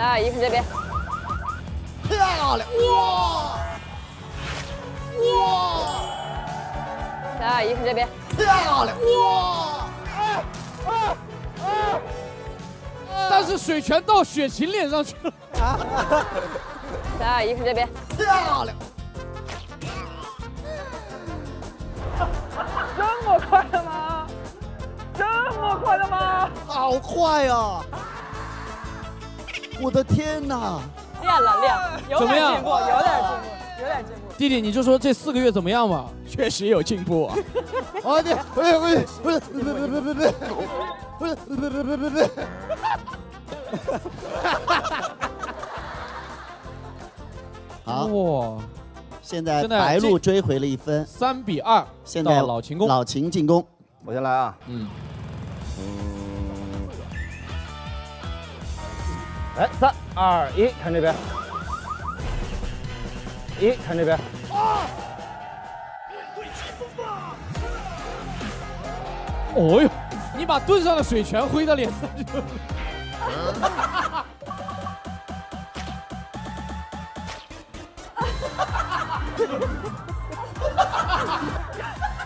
三二一，看这边。漂亮！哇哇！三二一，看这边。漂亮！哇！但是水全到雪琴脸上去了。三二一，看这边。漂亮！这么快的吗？这么快的吗？好快啊！我的天哪！练了练了，有怎么样点进步，有点进步，有点进步。弟弟，你就说这四个月怎么样吧？确实有进步啊！啊，对，不是不是不是不是不是不是不是不是不是不是不是不是。好，哇，现在白鹿这追回了一分，三比二，现在到老秦攻。老秦进攻，我先来啊。嗯，来，三二一，看这边。一，看这边。哦哟，你把盾上的水全挥到脸上去了。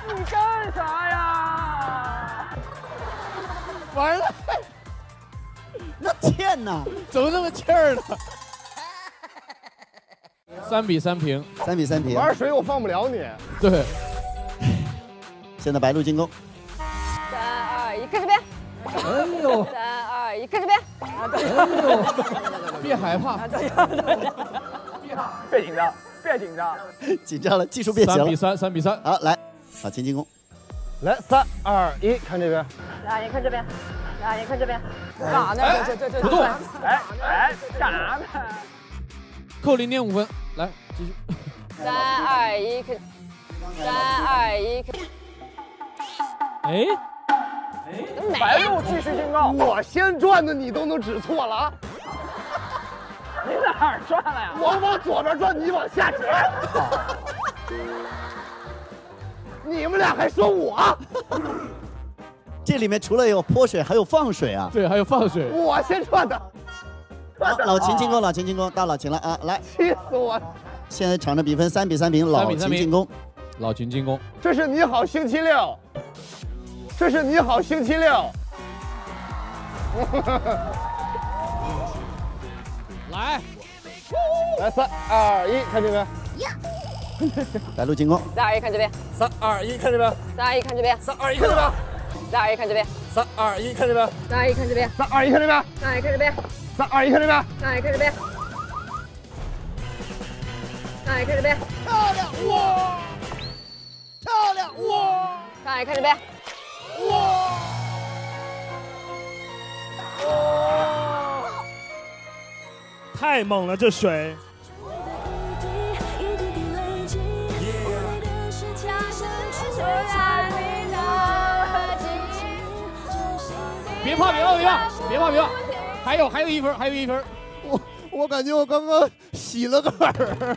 你干啥呀？完了，那欠呢？怎么那么气儿呢？三比三平，三比三平。玩水我放不了你。对，现在白鹿进攻，三二一，看这边。哎呦，三二一，看这边。哎呦，别害怕，别紧张，别紧张。紧张了，技术变形了。三比三，三比三。好，来，老秦进攻，来，三二一，看这边。三二一，看这边。三二一，看这边。干啥呢？这这这不动，哎哎，干啥呢？扣零点五分，来继续。三二一，开。三二一，看。哎，白鹿继续警告。我先转的，你都能指错了啊！你哪儿转了呀？我往左边转，你往下指。你们俩还说我？这里面除了有泼水，还有放水啊！对，还有放水。我先转的，好，老秦进攻，老秦进攻，到老秦了啊！来，气死我了！现在场上比分三比三平，老秦进攻。老秦进攻，这是你好星期六，这是你好星期六。来，来，三二一，看这边。白鹿进攻，三二一，看这边。三二一，看这边。三二一，看这边。三二一，看这边。三二一，看这边。三二一，看这边。三二一，看这边。三二一，看这边。三二一，看这边。三二一，看这边。三二一，看这边。三二一，看这边。漂亮哇！漂亮哇！三二一，看这边。哇！哇太猛了，这水！别怕，别怕，别怕，别怕，别怕，还有，还有一分，还有一分。我我感觉我刚刚洗了个耳。